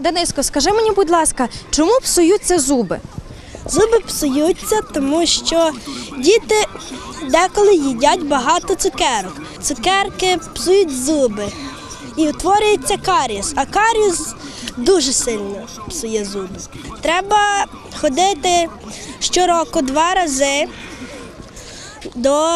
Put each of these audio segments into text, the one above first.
Дениско, скажи мені, будь ласка, чому псуються зуби? Зуби псуються, тому що діти деколи їдять багато цукерок. Цукерки псують зуби і утворюється каріс, а каріс дуже сильно псує зуби. Треба ходити щороку два рази до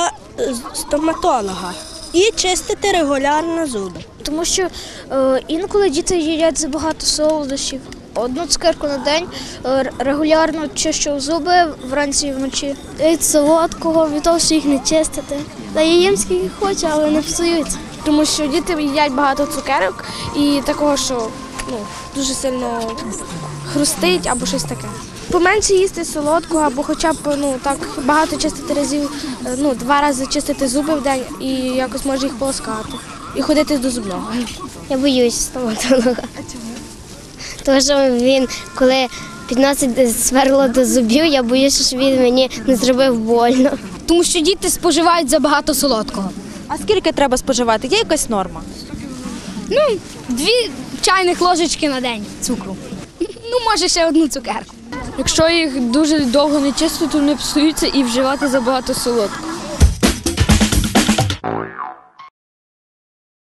стоматолога і чистити регулярно зуби. Тому що е, інколи діти їдять забагато солодощів. Одну цукерку на день е, регулярно чищу зуби вранці і вночі. Від солодкого, від того, що їх не чистити. Та я їм скільки хочу, але не псуються. Тому що діти їдять багато цукерок і такого, що ну, дуже сильно хрустить або щось таке. Поменше їсти солодкого, або хоча б ну так багато чистити разів, е, ну два рази чистити зуби в день і якось може їх полоскати. І ходити до зубного. Я боюсь стоматолога. А чому? Тому що він, коли підносить сверло до зубів, я боюся, що він мені не зробив больно. Тому що діти споживають забагато солодкого. А скільки треба споживати? Є якась норма? Ну, дві чайних ложечки на день цукру. Ну, може, ще одну цукерку. Якщо їх дуже довго не чистити, то вони псуються і вживати забагато солодкого.